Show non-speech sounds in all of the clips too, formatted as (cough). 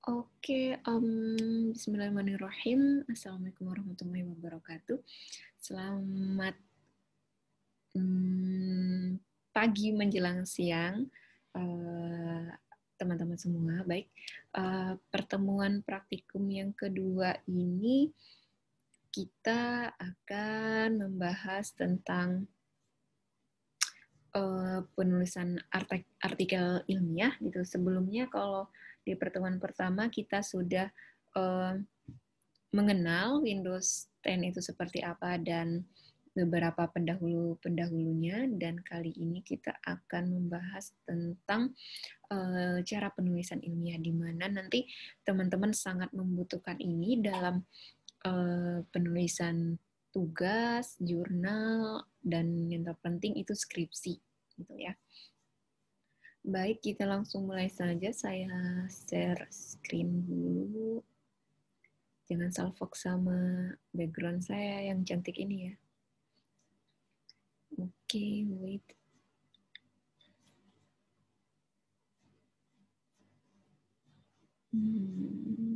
Oke, um, Bismillahirrahmanirrahim. Assalamualaikum warahmatullahi wabarakatuh. Selamat um, pagi menjelang siang, eh, teman-teman uh, semua. Baik, uh, pertemuan praktikum yang kedua ini kita akan membahas tentang uh, penulisan artikel ilmiah. Gitu. Sebelumnya kalau di pertemuan pertama kita sudah uh, mengenal Windows 10 itu seperti apa dan beberapa pendahulu-pendahulunya dan kali ini kita akan membahas tentang uh, cara penulisan ilmiah di mana nanti teman-teman sangat membutuhkan ini dalam uh, penulisan tugas, jurnal dan yang terpenting itu skripsi gitu ya. Baik, kita langsung mulai saja. Saya share screen dulu. Jangan salfok sama background saya yang cantik ini ya. Oke, okay, wait. Hmm.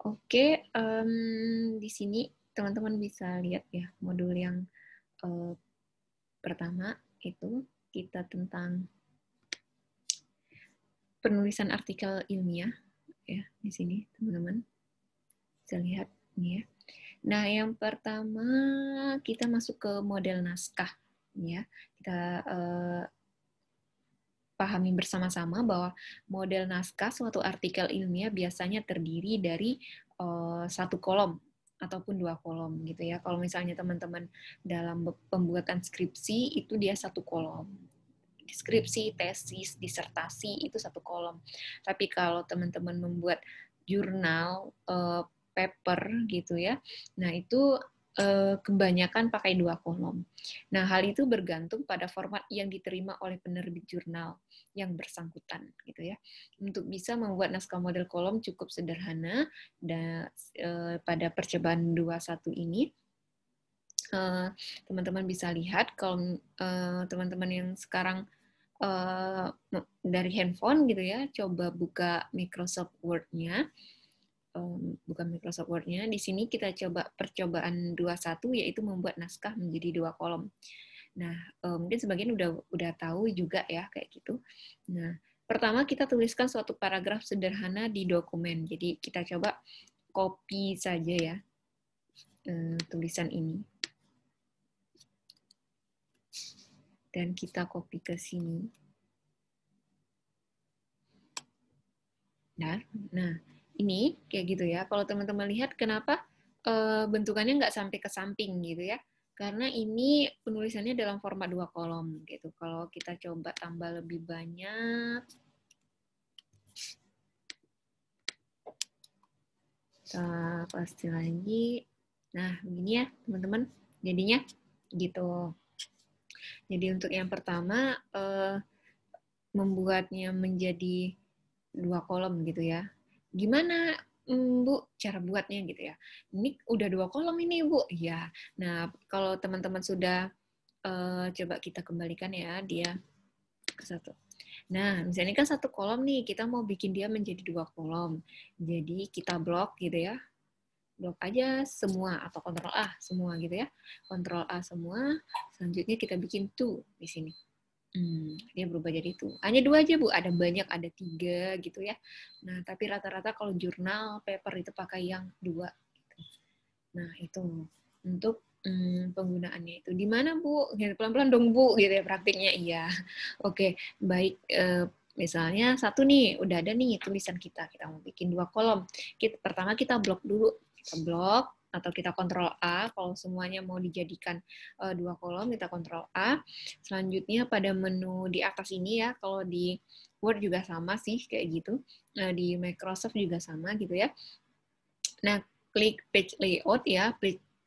Oke, um, di sini teman-teman bisa lihat ya modul yang uh, pertama itu kita tentang penulisan artikel ilmiah ya di sini teman-teman bisa lihat nih ya. Nah yang pertama kita masuk ke model naskah ya kita uh, pahami bersama-sama bahwa model naskah suatu artikel ilmiah biasanya terdiri dari uh, satu kolom ataupun dua kolom gitu ya. Kalau misalnya teman-teman dalam pembuatan skripsi itu dia satu kolom. Skripsi, tesis, disertasi itu satu kolom. Tapi kalau teman-teman membuat jurnal, uh, paper gitu ya. Nah, itu Eh, kebanyakan pakai dua kolom. Nah, hal itu bergantung pada format yang diterima oleh penerbit jurnal yang bersangkutan, gitu ya. Untuk bisa membuat naskah model kolom cukup sederhana dan eh, pada percobaan 21 ini eh, teman-teman bisa lihat kalau teman-teman yang sekarang dari handphone gitu ya, coba buka Microsoft Word-nya um, bukan Microsoft Word-nya. Di sini kita coba percobaan 21 yaitu membuat naskah menjadi dua kolom. Nah, um, mungkin sebagian udah udah tahu juga ya kayak gitu. Nah, pertama kita tuliskan suatu paragraf sederhana di dokumen. Jadi kita coba copy saja ya um, tulisan ini. Dan kita copy ke sini. Nah, nah ini kayak gitu ya. Kalau teman-teman lihat kenapa uh, bentukannya nggak sampai ke samping gitu ya? Karena ini penulisannya dalam format dua kolom gitu. Kalau kita coba tambah lebih banyak, kita pasti lagi. Nah, begini ya teman-teman. Jadinya gitu. Jadi untuk yang pertama uh, membuatnya menjadi dua kolom gitu ya gimana mm, Bu cara buatnya gitu ya. Ini udah dua kolom ini Bu. Iya. Nah, kalau teman-teman sudah uh, coba kita kembalikan ya dia ke satu. Nah, misalnya kan satu kolom nih, kita mau bikin dia menjadi dua kolom. Jadi kita blok gitu ya. Blok aja semua atau kontrol A semua gitu ya. Kontrol A semua. Selanjutnya kita bikin two di sini. Hmm, dia berubah jadi itu. Hanya dua aja, Bu. Ada banyak, ada tiga gitu ya. Nah, tapi rata-rata kalau jurnal, paper itu pakai yang dua. Gitu. Nah, itu untuk hmm, penggunaannya itu. Di mana, Bu? Gitu, pelan-pelan dong, Bu. Gitu ya praktiknya. Iya. (laughs) Oke, baik. E, misalnya satu nih, udah ada nih tulisan kita. Kita mau bikin dua kolom. Kita, pertama kita blok dulu. Kita blok, atau kita kontrol A kalau semuanya mau dijadikan uh, dua kolom kita kontrol A. Selanjutnya pada menu di atas ini ya kalau di Word juga sama sih kayak gitu. Nah, di Microsoft juga sama gitu ya. Nah klik page layout ya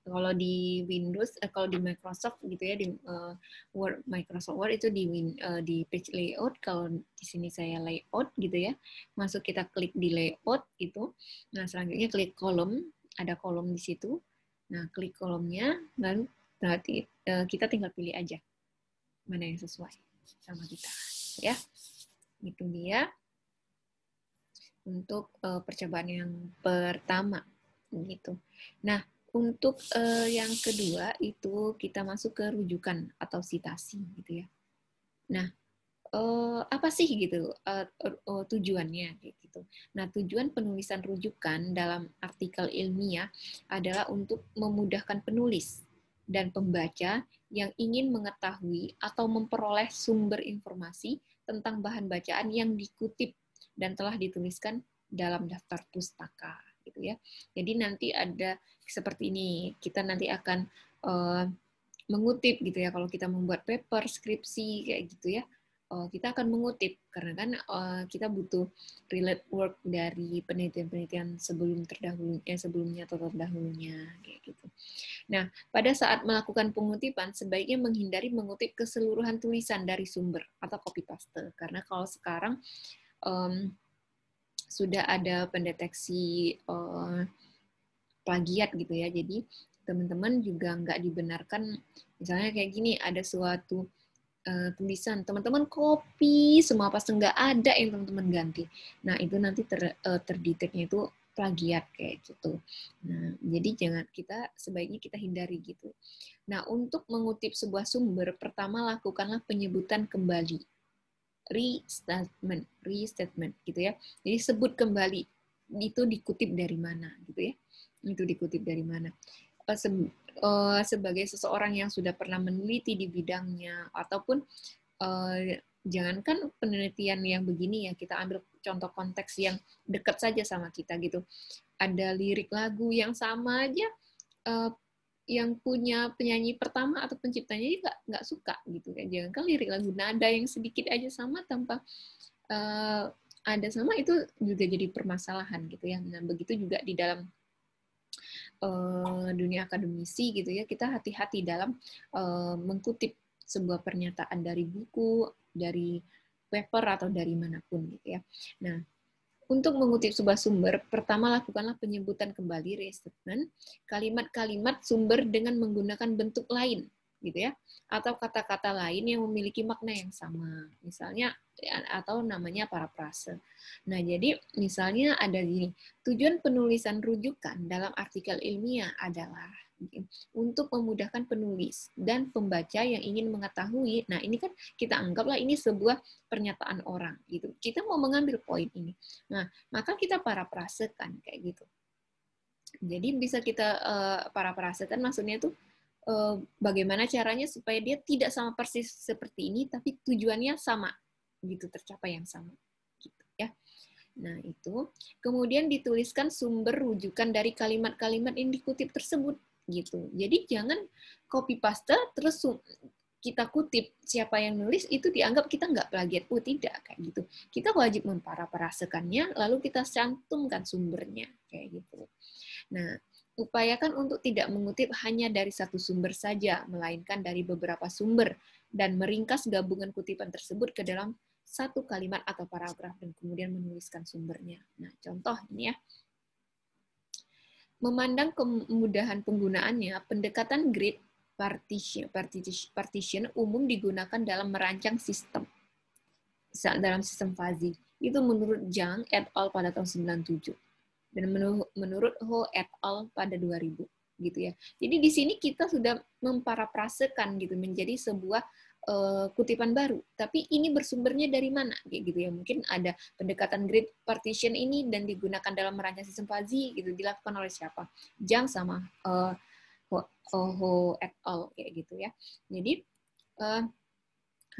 kalau di Windows eh, kalau di Microsoft gitu ya di uh, Word Microsoft Word itu di uh, di page layout. Kalau di sini saya layout gitu ya masuk kita klik di layout itu nah selanjutnya klik kolom ada kolom di situ. Nah, klik kolomnya, lalu Berarti uh, kita tinggal pilih aja mana yang sesuai sama kita, ya. Itu dia untuk uh, percobaan yang pertama, gitu. Nah, untuk uh, yang kedua itu kita masuk ke rujukan atau citasi, gitu ya. Nah, uh, apa sih gitu uh, uh, tujuannya gitu. Nah, tujuan penulisan rujukan dalam artikel ilmiah adalah untuk memudahkan penulis dan pembaca yang ingin mengetahui atau memperoleh sumber informasi tentang bahan bacaan yang dikutip dan telah dituliskan dalam daftar pustaka gitu ya. Jadi nanti ada seperti ini, kita nanti akan uh, mengutip gitu ya kalau kita membuat paper, skripsi kayak gitu ya uh, kita akan mengutip karena kan uh, kita butuh relate work dari penelitian-penelitian sebelum terdahulu eh, sebelumnya atau terdahulunya kayak gitu. Nah, pada saat melakukan pengutipan sebaiknya menghindari mengutip keseluruhan tulisan dari sumber atau copy paste karena kalau sekarang um, sudah ada pendeteksi uh, plagiat gitu ya. Jadi teman-teman juga nggak dibenarkan misalnya kayak gini ada suatu uh, tulisan. Teman-teman copy semua pas nggak ada yang teman-teman ganti. Nah itu nanti ter, uh, terdeteknya itu plagiat kayak gitu. Nah jadi jangan kita sebaiknya kita hindari gitu. Nah untuk mengutip sebuah sumber pertama lakukanlah penyebutan kembali. Restatement restatement gitu ya. Jadi sebut kembali itu dikutip dari mana gitu ya. Itu dikutip dari mana. Eh, uh, sebagai seseorang yang sudah pernah meneliti di bidangnya ataupun uh, jangankan penelitian yang begini ya kita ambil contoh konteks yang dekat saja sama kita gitu. Ada lirik lagu yang sama aja uh, yang punya penyanyi pertama atau penciptanya nggak nggak suka gitu kan. Jangankan lirik lagu nada yang sedikit aja sama tanpa uh, ada sama itu juga jadi permasalahan gitu ya. Nah begitu juga di dalam uh, dunia akademisi gitu ya kita hati-hati dalam uh, mengkutip sebuah pernyataan dari buku dari paper atau dari mana pun gitu ya. Nah untuk mengutip sebuah sumber, pertama lakukanlah penyebutan kembali restatement kalimat-kalimat sumber dengan menggunakan bentuk lain gitu ya atau kata-kata lain yang memiliki makna yang sama misalnya atau namanya parafrase. Nah, jadi misalnya ada gini, tujuan penulisan rujukan dalam artikel ilmiah adalah untuk memudahkan penulis dan pembaca yang ingin mengetahui. Nah, ini kan kita anggaplah ini sebuah pernyataan orang gitu. Kita mau mengambil poin ini. Nah, maka kita parafrasekan kayak gitu. Jadi bisa kita uh, parafrasekan maksudnya tuh Eh, bagaimana caranya supaya dia tidak sama persis seperti ini, tapi tujuannya sama, gitu tercapai yang sama, gitu ya. Nah itu, kemudian dituliskan sumber rujukan dari kalimat-kalimat yang dikutip tersebut, gitu. Jadi jangan copy paste terus kita kutip siapa yang nulis itu dianggap kita nggak plagiat. Oh tidak kayak gitu. Kita wajib memparaparasekannya, lalu kita cantumkan sumbernya kayak gitu. Nah upayakan untuk tidak mengutip hanya dari satu sumber saja, melainkan dari beberapa sumber, dan meringkas gabungan kutipan tersebut ke dalam satu kalimat atau paragraf, dan kemudian menuliskan sumbernya. Nah, contoh ini ya. Memandang kemudahan penggunaannya, pendekatan grid partition, partition, umum digunakan dalam merancang sistem dalam sistem fuzzy. Itu menurut Zhang et al. pada tahun 97 dan menurut Ho et al pada 2000 gitu ya. Jadi di sini kita sudah memparafrasekan gitu menjadi sebuah uh, kutipan baru. Tapi ini bersumbernya dari mana kayak gitu ya. Mungkin ada pendekatan grid partition ini dan digunakan dalam merancang sistem fuzzy gitu dilakukan oleh siapa? Jang sama uh, Ho, Ho et al kayak gitu ya. Jadi uh,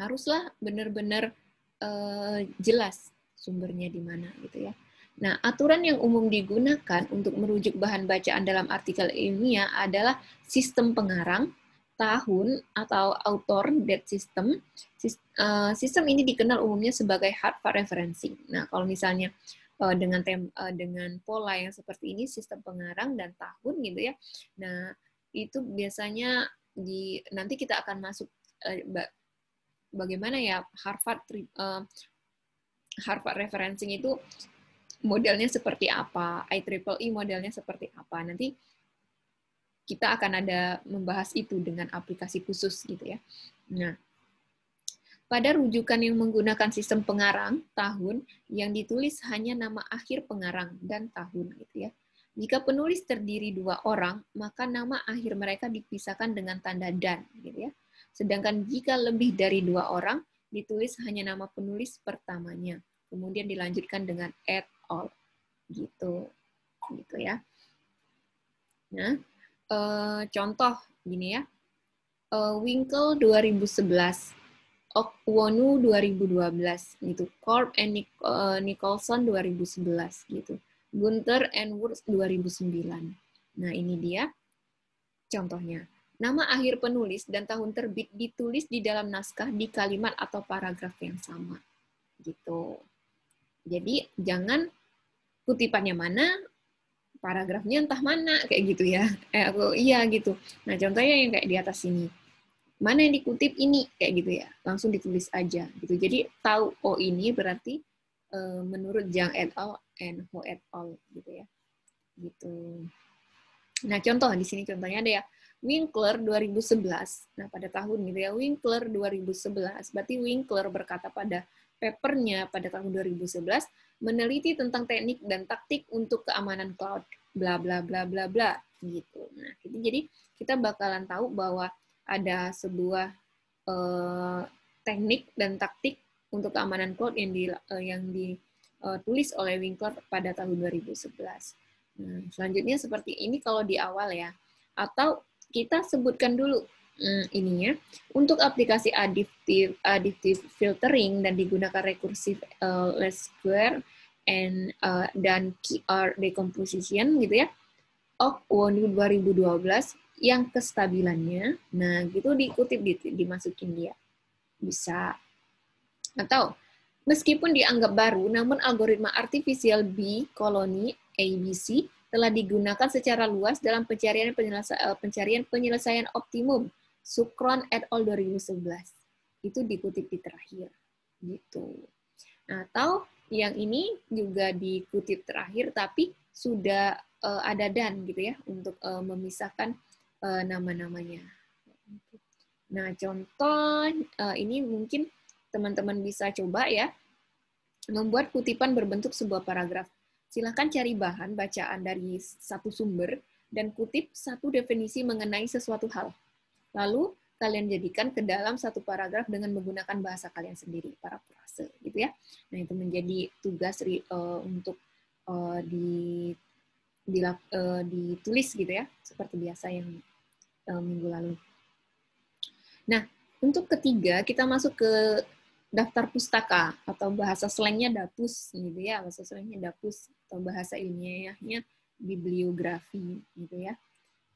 haruslah benar-benar uh, jelas sumbernya di mana gitu ya. Nah, aturan yang umum digunakan untuk merujuk bahan bacaan dalam artikel ilmiah adalah sistem pengarang, tahun, atau author date system. Eh, sistem ini dikenal umumnya sebagai Harvard referencing. Nah, kalau misalnya eh, dengan tem eh, dengan pola yang seperti ini, sistem pengarang dan tahun gitu ya. Nah, itu biasanya di nanti kita akan masuk bagaimana ya Harvard Harvard referencing itu modelnya seperti apa, IEEE modelnya seperti apa. Nanti kita akan ada membahas itu dengan aplikasi khusus gitu ya. Nah, pada rujukan yang menggunakan sistem pengarang tahun yang ditulis hanya nama akhir pengarang dan tahun gitu ya. Jika penulis terdiri dua orang, maka nama akhir mereka dipisahkan dengan tanda dan gitu ya. Sedangkan jika lebih dari dua orang, ditulis hanya nama penulis pertamanya. Kemudian dilanjutkan dengan et al. Gitu. Gitu ya. Nah, uh, contoh gini ya. Uh, Winkle 2011, Okwonu 2012 gitu. Corp and Nic uh, Nicholson 2011 gitu. Gunter and Wurz 2009. Nah, ini dia contohnya. Nama akhir penulis dan tahun terbit ditulis di dalam naskah di kalimat atau paragraf yang sama. Gitu. Jadi, jangan kutipannya mana, paragrafnya entah mana kayak gitu ya. Eh aku iya gitu. Nah contohnya yang kayak di atas sini. Mana yang dikutip ini kayak gitu ya. Langsung ditulis aja gitu. Jadi tahu oh ini berarti uh, menurut Jang et al and Ho et al gitu ya. Gitu. Nah contoh di sini contohnya ada ya Winkler 2011 nah pada tahun gitu ya Winkler 2011 berarti Winkler berkata pada papernya pada tahun 2011 meneliti tentang teknik dan taktik untuk keamanan cloud, bla bla bla bla bla gitu. Nah, jadi kita bakalan tahu bahwa ada sebuah uh, teknik dan taktik untuk keamanan cloud yang di uh, yang ditulis uh, oleh Winkler pada tahun 2011. Nah, selanjutnya seperti ini kalau di awal ya. Atau kita sebutkan dulu hmm, ininya untuk aplikasi additive additive filtering dan digunakan recursive uh, least square and uh, dan QR decomposition gitu ya. of ONU 2012 yang kestabilannya, nah gitu dikutip di, dimasukin dia. Bisa. Atau meskipun dianggap baru, namun algoritma artificial B koloni ABC telah digunakan secara luas dalam pencarian penyelesa uh, pencarian penyelesaian optimum Sukron et al 2011. Itu dikutip di terakhir. Gitu. Atau yang ini juga dikutip terakhir tapi sudah uh, ada dan gitu ya untuk uh, memisahkan uh, nama-namanya. Nah, contoh uh, ini mungkin teman-teman bisa coba ya membuat kutipan berbentuk sebuah paragraf. Silahkan cari bahan bacaan dari satu sumber dan kutip satu definisi mengenai sesuatu hal. Lalu kalian jadikan ke dalam satu paragraf dengan menggunakan bahasa kalian sendiri, para frase, gitu ya. Nah, itu menjadi tugas uh, untuk uh, di, di uh, ditulis gitu ya, seperti biasa yang uh, minggu lalu. Nah, untuk ketiga, kita masuk ke daftar pustaka atau bahasa slangnya dapus gitu ya, bahasa slangnya dapus atau bahasa ilmiahnya bibliografi gitu ya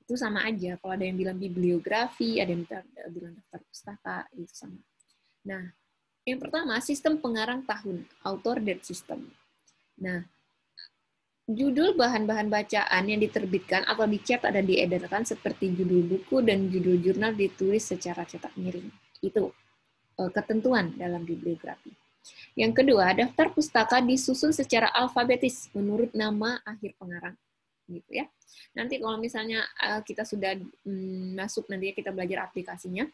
itu sama aja. Kalau ada yang bilang bibliografi, ada yang bilang daftar pustaka, itu sama. Nah, yang pertama, sistem pengarang tahun, author date system. Nah, judul bahan-bahan bacaan yang diterbitkan atau dicetak dan diedarkan seperti judul buku dan judul jurnal ditulis secara cetak miring. Itu e, ketentuan dalam bibliografi. Yang kedua, daftar pustaka disusun secara alfabetis menurut nama akhir pengarang gitu ya. Nanti kalau misalnya uh, kita sudah um, masuk nanti kita belajar aplikasinya,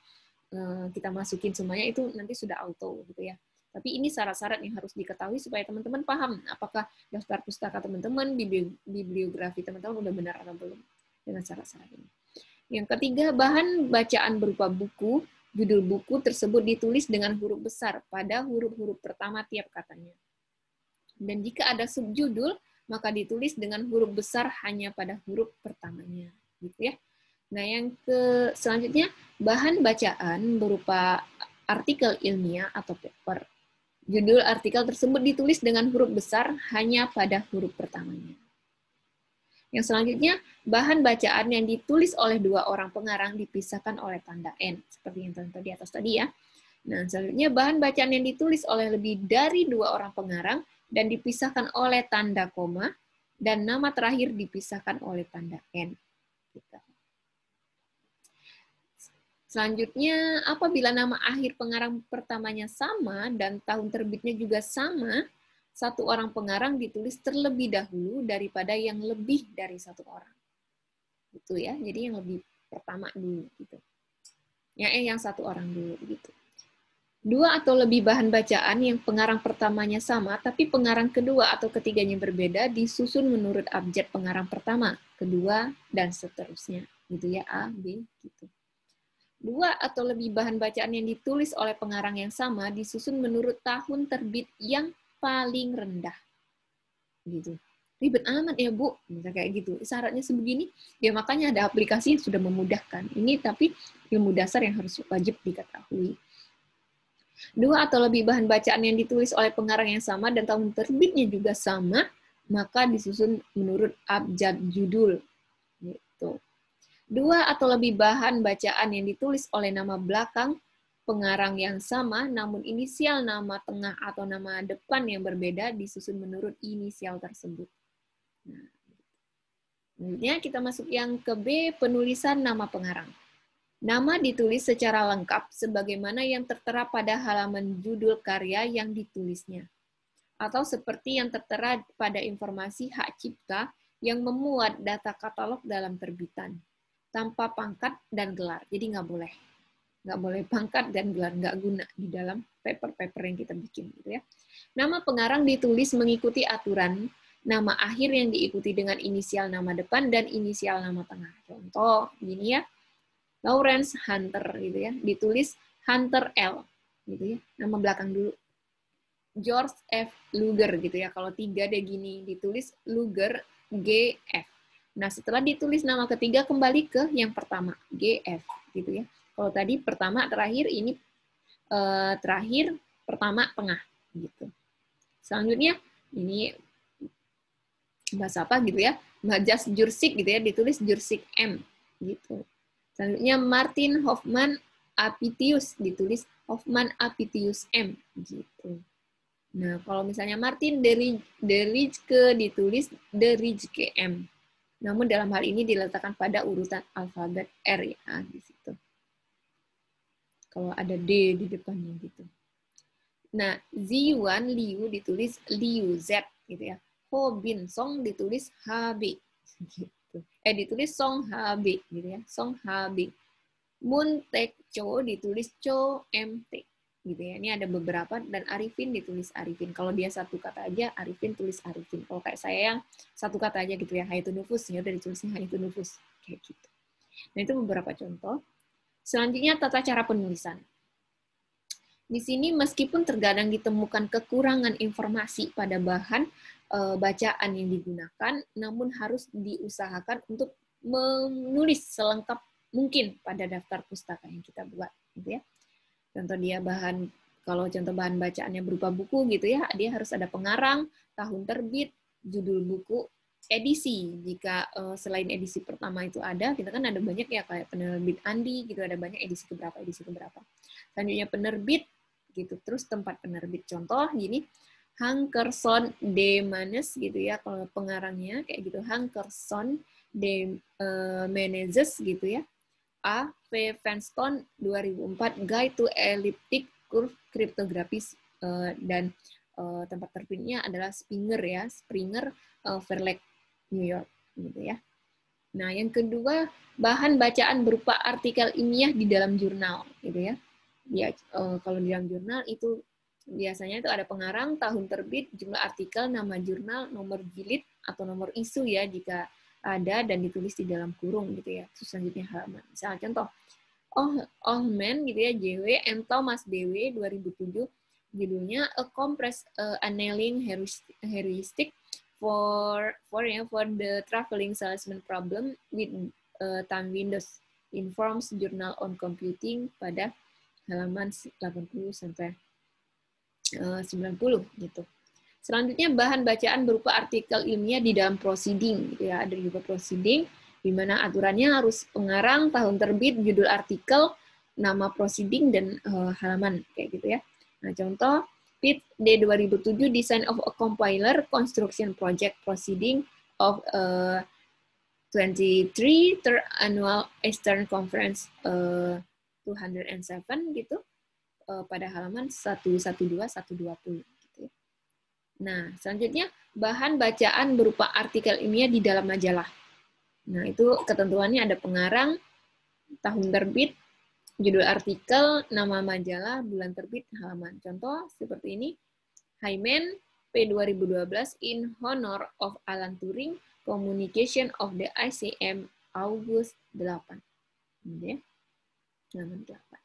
uh, kita masukin semuanya itu nanti sudah auto gitu ya. Tapi ini syarat-syarat yang harus diketahui supaya teman-teman paham apakah daftar pustaka teman-teman, bibliografi teman-teman udah benar atau belum dengan syarat-syarat ini. Yang ketiga, bahan bacaan berupa buku, judul buku tersebut ditulis dengan huruf besar pada huruf-huruf pertama tiap katanya. Dan jika ada subjudul, maka ditulis dengan huruf besar hanya pada huruf pertamanya, gitu ya. Nah, yang ke selanjutnya bahan bacaan berupa artikel ilmiah atau paper. Judul artikel tersebut ditulis dengan huruf besar hanya pada huruf pertamanya. Yang selanjutnya, bahan bacaan yang ditulis oleh dua orang pengarang dipisahkan oleh tanda N, seperti yang tadi atas tadi ya. Nah, selanjutnya bahan bacaan yang ditulis oleh lebih dari dua orang pengarang dan dipisahkan oleh tanda koma, dan nama terakhir dipisahkan oleh tanda N. Gitu. Selanjutnya, apabila nama akhir pengarang pertamanya sama dan tahun terbitnya juga sama, satu orang pengarang ditulis terlebih dahulu daripada yang lebih dari satu orang. Itu ya. Jadi yang lebih pertama dulu gitu. Ya, eh yang satu orang dulu gitu. Dua atau lebih bahan bacaan yang pengarang pertamanya sama, tapi pengarang kedua atau ketiganya berbeda, disusun menurut abjad pengarang pertama, kedua, dan seterusnya. Gitu ya, A, B, gitu. Dua atau lebih bahan bacaan yang ditulis oleh pengarang yang sama, disusun menurut tahun terbit yang paling rendah. Gitu. Ribet amat ya, Bu. Bisa kayak gitu. Syaratnya sebegini, ya makanya ada aplikasi yang sudah memudahkan. Ini tapi ilmu dasar yang harus wajib diketahui dua atau lebih bahan bacaan yang ditulis oleh pengarang yang sama dan tahun terbitnya juga sama, maka disusun menurut abjad judul. Gitu. Dua atau lebih bahan bacaan yang ditulis oleh nama belakang pengarang yang sama, namun inisial nama tengah atau nama depan yang berbeda disusun menurut inisial tersebut. Nah, Kemudian kita masuk yang ke B, penulisan nama pengarang. Nama ditulis secara lengkap sebagaimana yang tertera pada halaman judul karya yang ditulisnya. Atau seperti yang tertera pada informasi hak cipta yang memuat data katalog dalam terbitan. Tanpa pangkat dan gelar. Jadi nggak boleh. Nggak boleh pangkat dan gelar. Nggak guna di dalam paper-paper yang kita bikin. Gitu ya. Nama pengarang ditulis mengikuti aturan nama akhir yang diikuti dengan inisial nama depan dan inisial nama tengah. Contoh, gini ya Lawrence Hunter gitu ya, ditulis Hunter L gitu ya, nama belakang dulu. George F. Luger gitu ya, kalau tiga deh gini, ditulis Luger GF. Nah setelah ditulis nama ketiga kembali ke yang pertama GF gitu ya. Kalau tadi pertama terakhir ini eh, terakhir pertama tengah gitu. Selanjutnya ini bahasa apa gitu ya, Majas Jursik gitu ya, ditulis Jursik M gitu. Selanjutnya Martin Hoffman Apitius ditulis Hoffman Apitius M gitu. Nah, kalau misalnya Martin Derijke ditulis Derijke M. Namun dalam hal ini diletakkan pada urutan alfabet R ya di situ. Kalau ada D di depannya gitu. Nah, Ziyuan Liu ditulis Liu Z gitu ya. Ho Bin Song ditulis HB (laughs) gitu gitu. Eh ditulis Song Habi gitu ya, Song Habi. Moon Tek Cho ditulis Cho MT gitu ya. Ini ada beberapa dan Arifin ditulis Arifin. Kalau dia satu kata aja, Arifin tulis Arifin. Kalau kayak saya yang satu kata aja gitu ya, Haitu Nufus, ya udah ditulisnya Haitu Nufus kayak gitu. Nah itu beberapa contoh. Selanjutnya tata cara penulisan. Di sini meskipun terkadang ditemukan kekurangan informasi pada bahan uh, bacaan yang digunakan, namun harus diusahakan untuk menulis selengkap mungkin pada daftar pustaka yang kita buat, gitu ya. Contoh dia bahan kalau contoh bahan bacaannya berupa buku gitu ya, dia harus ada pengarang, tahun terbit, judul buku, edisi. Jika uh, selain edisi pertama itu ada, kita kan ada banyak ya kayak penerbit Andi gitu, ada banyak edisi keberapa, edisi keberapa. Selanjutnya penerbit gitu, terus tempat penerbit. Contoh gini, Hankerson de Manes gitu ya kalau pengarangnya kayak gitu Hankerson de uh, Menezes gitu ya A. V. Vanstone 2004 Guide to Elliptic Curve Cryptography uh, dan uh, tempat terbitnya adalah Springer ya Springer uh, Verlag New York gitu ya Nah, yang kedua, bahan bacaan berupa artikel ilmiah di dalam jurnal, gitu ya. Ya, kalau di dalam jurnal itu biasanya itu ada pengarang, tahun terbit, jumlah artikel, nama jurnal, nomor jilid atau nomor isu ya jika ada dan ditulis di dalam kurung gitu ya. Terus selanjutnya halaman. Misalnya contoh, Oh Ohlman gitu ya, JW, M. Thomas DW 2007, judulnya A Compressed uh, Annealing Heuristic for for ya, for the traveling salesman problem with uh, time windows informs journal on computing pada halaman 80 sampai 90 gitu. Selanjutnya bahan bacaan berupa artikel ilmiah di dalam proceeding gitu ya. Ada juga proceeding di mana aturannya harus pengarang, tahun terbit, judul artikel, nama proceeding dan uh, halaman kayak gitu ya. Nah, contoh PIT D 2007 Design of a Compiler Construction Project Proceeding of uh, 23 Third Annual Eastern Conference uh, 207 gitu uh, pada halaman 112 120 gitu ya. Nah, selanjutnya bahan bacaan berupa artikel ilmiah di dalam majalah. Nah, itu ketentuannya ada pengarang, tahun terbit, judul artikel, nama majalah, bulan terbit, halaman. Contoh seperti ini, Hyman P 2012 in honor of Alan Turing, Communication of the ICM, August 8. Ini ya, halaman 8.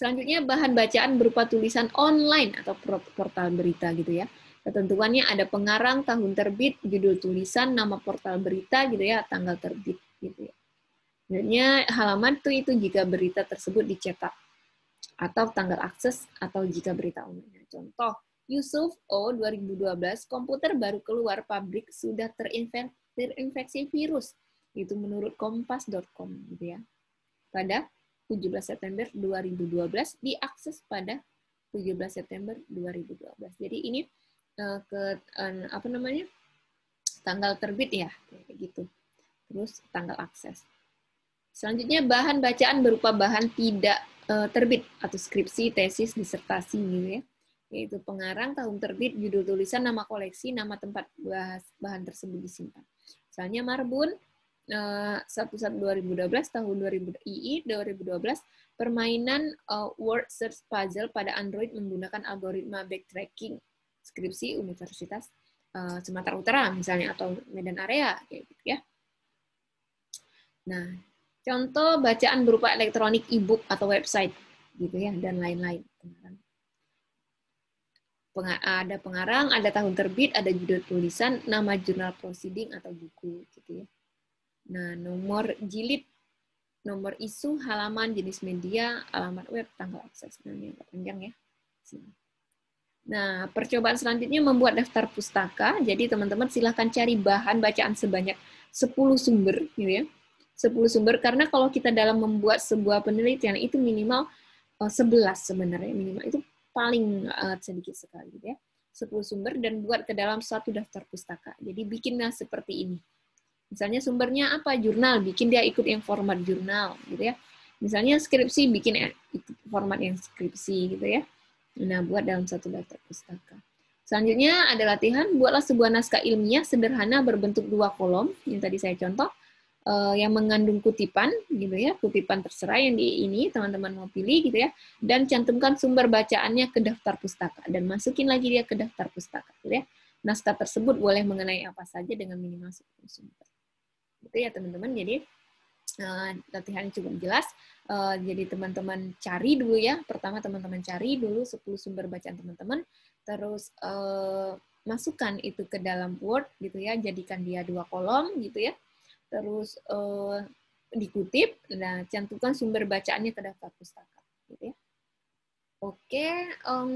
Selanjutnya bahan bacaan berupa tulisan online atau portal berita gitu ya. Ketentuannya ada pengarang, tahun terbit, judul tulisan, nama portal berita gitu ya, tanggal terbit gitu ya. Sebenarnya halaman itu itu jika berita tersebut dicetak atau tanggal akses atau jika berita online. Contoh, Yusuf O 2012 komputer baru keluar pabrik sudah terinfeksi virus. Itu menurut kompas.com gitu ya. Pada 17 September 2012 diakses pada 17 September 2012. Jadi ini uh, ke uh, apa namanya tanggal terbit ya kayak gitu. Terus tanggal akses. Selanjutnya bahan bacaan berupa bahan tidak uh, terbit atau skripsi tesis disertasi gitu ya. Yaitu pengarang tahun terbit judul tulisan nama koleksi nama tempat bahas bahan tersebut disimpan. Misalnya Marbun satu satu 2012 tahun 2000 II 2012 permainan uh, word search puzzle pada Android menggunakan algoritma backtracking skripsi Universitas uh, Sumatera Utara misalnya atau Medan Area kayak gitu ya. Nah, contoh bacaan berupa elektronik e-book atau website gitu ya dan lain-lain. ada pengarang, ada tahun terbit, ada judul tulisan, nama jurnal proceeding atau buku gitu ya. Nah, nomor jilid, nomor isu, halaman, jenis media, alamat web, tanggal akses. Nah, ini agak panjang ya. Nah, percobaan selanjutnya membuat daftar pustaka. Jadi teman-teman silahkan cari bahan bacaan sebanyak 10 sumber, gitu ya. 10 sumber, karena kalau kita dalam membuat sebuah penelitian itu minimal uh, eh, 11 sebenarnya, minimal itu paling uh, sedikit sekali, gitu ya. 10 sumber dan buat ke dalam satu daftar pustaka. Jadi bikinlah seperti ini. Misalnya sumbernya apa? Jurnal, bikin dia ikut yang format jurnal, gitu ya. Misalnya skripsi, bikin ikut format yang skripsi, gitu ya Nah, buat dalam satu daftar pustaka. Selanjutnya ada latihan, buatlah sebuah naskah ilmiah sederhana berbentuk dua kolom, yang tadi saya contoh, uh, yang mengandung kutipan, gitu ya, kutipan terserah yang di ini teman-teman mau pilih, gitu ya, dan cantumkan sumber bacaannya ke daftar pustaka, dan masukin lagi dia ke daftar pustaka, gitu ya. Naskah tersebut boleh mengenai apa saja dengan minimal 10 sumber. Gitu ya teman-teman, jadi uh, latihan cukup jelas. Uh, jadi teman-teman cari dulu ya. Pertama teman-teman cari dulu 10 sumber bacaan teman-teman, terus uh, masukkan itu ke dalam Word gitu ya, jadikan dia dua kolom gitu ya. Terus uh, dikutip, nah cantumkan sumber bacaannya ke daftar pustaka gitu ya. Oke, um,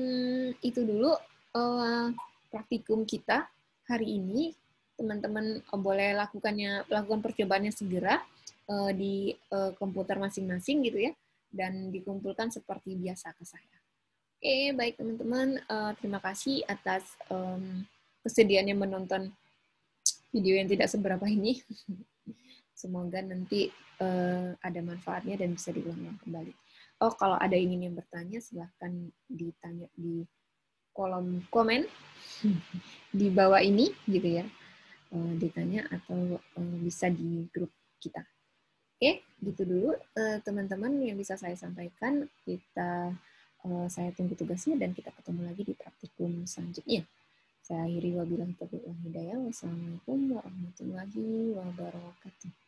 itu dulu uh, praktikum kita hari ini. Teman-teman boleh lakukannya lakukan percobaannya segera uh, di uh, komputer masing-masing gitu ya dan dikumpulkan seperti biasa ke saya. Oke, baik teman-teman, uh, terima kasih atas um, kesediaannya menonton video yang tidak seberapa ini. (laughs) Semoga nanti uh, ada manfaatnya dan bisa diulang kembali. Oh, kalau ada ingin yang bertanya, silahkan ditanya di kolom komen (laughs) di bawah ini, gitu ya. Uh, ditanya atau uh, bisa di grup kita. Oke, gitu dulu eh, teman-teman uh, yang bisa saya sampaikan. Kita uh, saya tunggu tugasnya dan kita ketemu lagi di praktikum selanjutnya. Saya akhiri wabillahi taufiq wal hidayah. Wassalamualaikum warahmatullahi wabarakatuh.